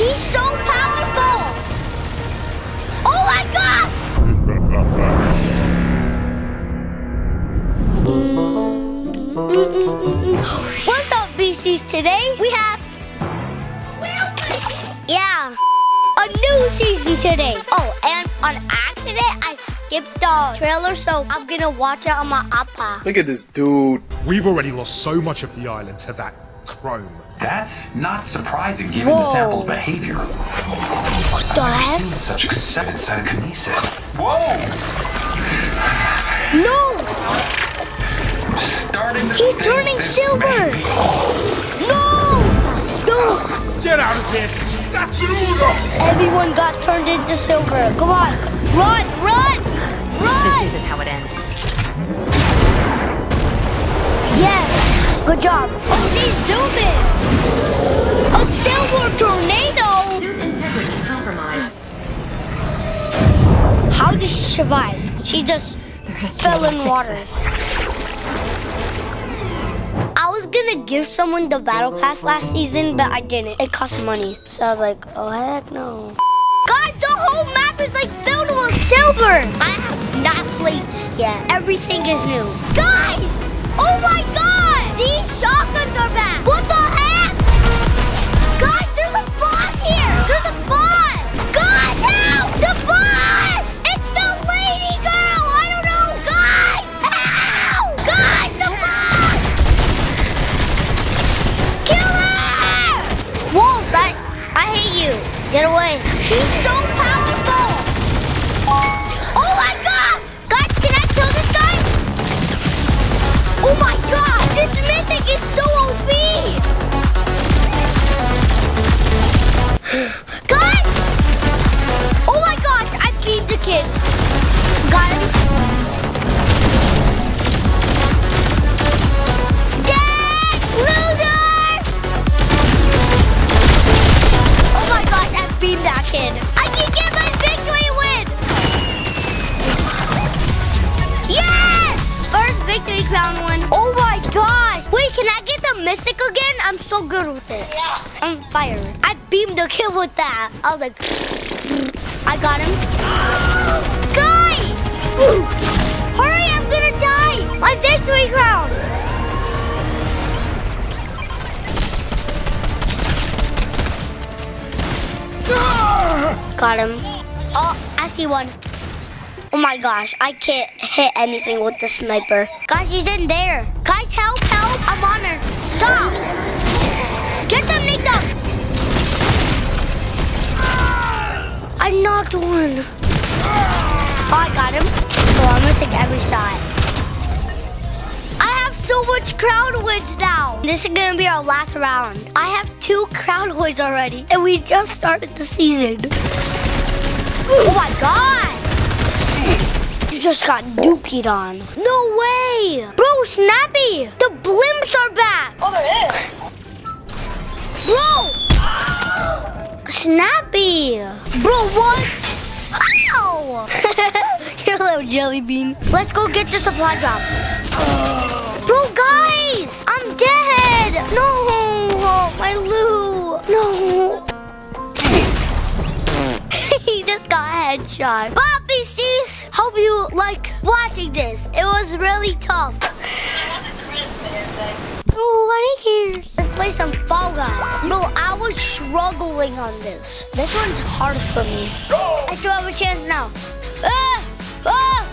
She's so powerful! Oh my god! What's up, Beasties? Today we have. Yeah, a new season today. Oh, and on accident, I skipped the trailer, so I'm gonna watch it on my iPad. Look at this dude. We've already lost so much of the island to that chrome. That's not surprising given the sample's behavior. What the heck? Seen such accepted cytokinesis. Whoa! No! Starting to He's turning this silver! No! No! Get out of here! That's Everyone got turned into silver. Come on. Run! Run! Run! This isn't how it ends. Good job. Oh, she's zooming! A silver tornado! Suit integrity compromised. How did she survive? She just There has to fell be a way in water. I was gonna give someone the battle pass last season, but I didn't. It cost money. So I was like, oh heck no. Guys, the whole map is like filled with silver! I have not played this yet. Everything is new. Guys! Oh my Get away. She's so powerful. Oh my god! Guys, can I kill this guy? Oh my god! This mythic is so OP! Guys! Oh my gosh, I beat the kid. Him. Can I get the mythic again? I'm so good with it. Yeah. I'm fire. I beamed the kid with that. I was like, I got him. Guys! Hurry, I'm gonna die! My victory crown! Got him. Oh, I see one. Oh my gosh, I can't hit anything with the sniper. Guys, she's in there. Guys, help, help. I'm on her. Stop. Get them, them. I knocked one. Oh, I got him. So I'm gonna take every shot. I have so much crown wins now. This is gonna be our last round. I have two crowd wins already, and we just started the season. Oh my god! You just got dookied on. No way! Bro, Snappy! The blimps are back! Oh, there is. Bro! Snappy! Bro, what? Ow! You're a little jelly bean. Let's go get the supply drop. Bro, guys! I'm dead! No! My Lou! No! he just got a headshot. Bobby Beasties, hope you like watching this. It was really tough. Nobody cares. Let's play some Fall Guys. Bro, I was struggling on this. This one's hard for me. I still have a chance now. Ah! Ah!